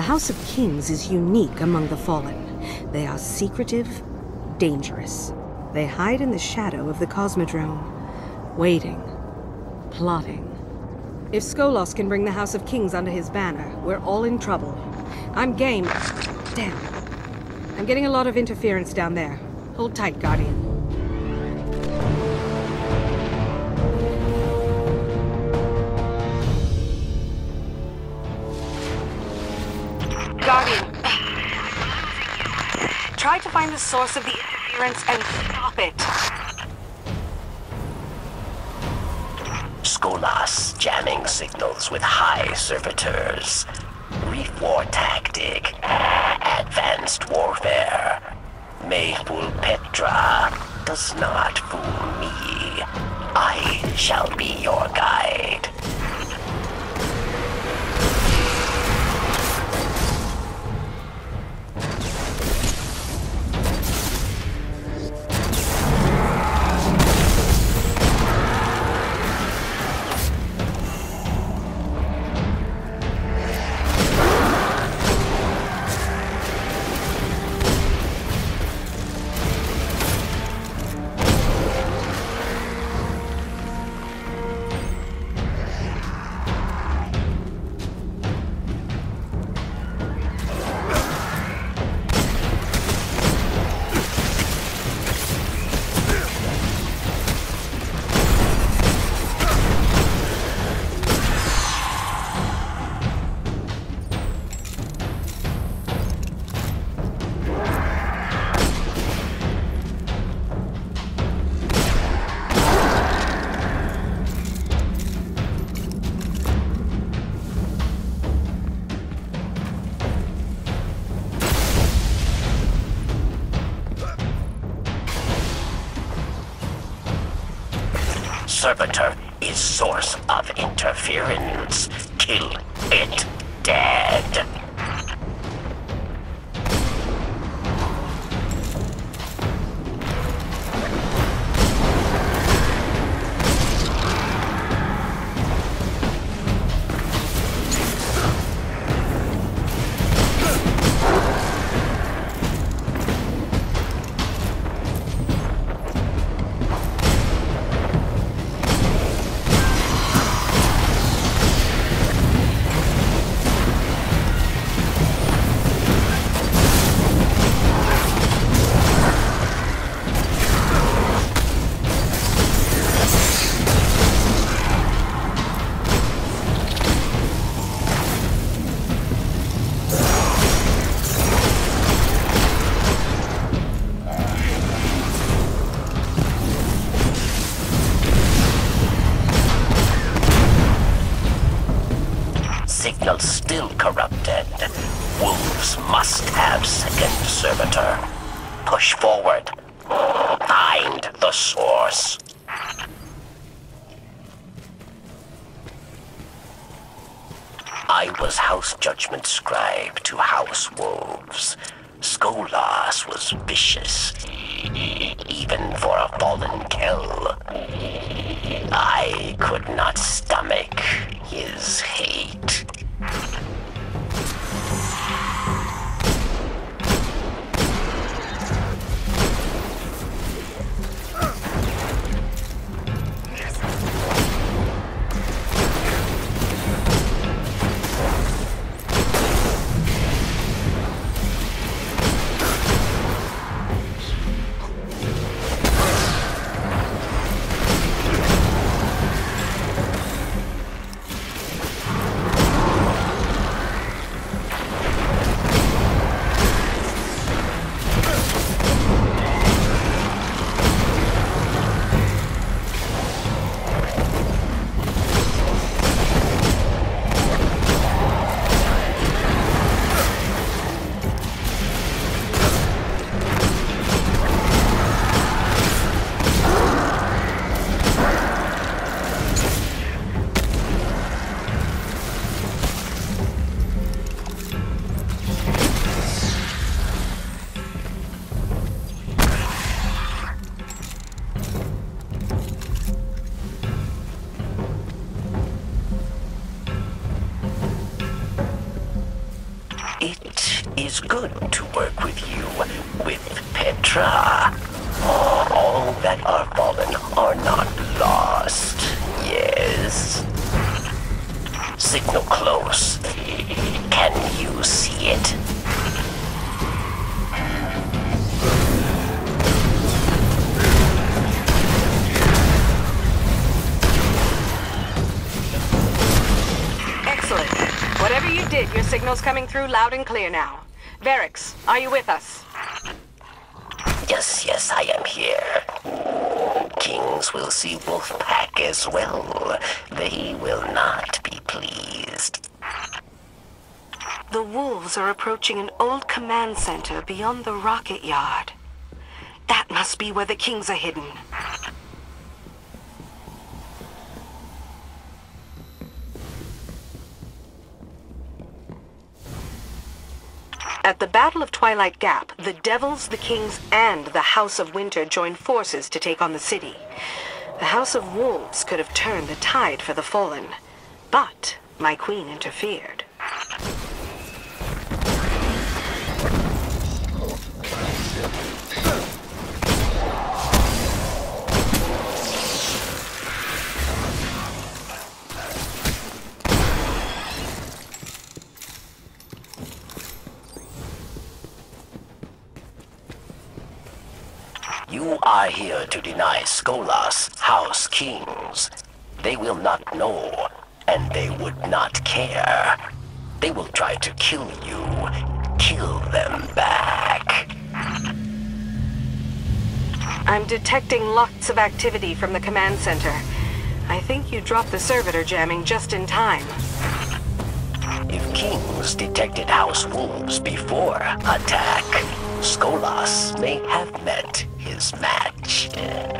The House of Kings is unique among the Fallen. They are secretive, dangerous. They hide in the shadow of the Cosmodrome, waiting, plotting. If Skolas can bring the House of Kings under his banner, we're all in trouble. I'm game. Damn. I'm getting a lot of interference down there. Hold tight, Guardian. To find the source of the interference and stop it. Skolas jamming signals with high servitors. Reef war tactic. Advanced warfare. May fool Petra. Does not fool me. I shall be your guide. Servitor is source of interference. Kill it dead. Signal still corrupted. Wolves must have second servitor. Push forward. Find the source. I was House Judgment Scribe to House Wolves. Skolas was vicious, even for a fallen Kell. I could not stomach his hate. Good to work with you, with Petra. All that are fallen are not lost, yes? Signal close. Can you see it? Excellent. Whatever you did, your signal's coming through loud and clear now. Variks, are you with us? Yes, yes, I am here. Kings will see Wolfpack as well. They will not be pleased. The wolves are approaching an old command center beyond the rocket yard. That must be where the kings are hidden. At the Battle of Twilight Gap, the Devils, the Kings, and the House of Winter joined forces to take on the city. The House of Wolves could have turned the tide for the Fallen, but my queen interfered. Are here to deny Skolas House Kings. They will not know, and they would not care. They will try to kill you. Kill them back. I'm detecting lots of activity from the command center. I think you dropped the servitor jamming just in time. If Kings detected House Wolves before attack, Skolas may have met his match.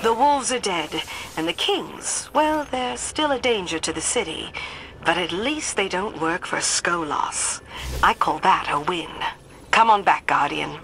The wolves are dead, and the kings, well, they're still a danger to the city. But at least they don't work for Skolas. I call that a win. Come on back, Guardian.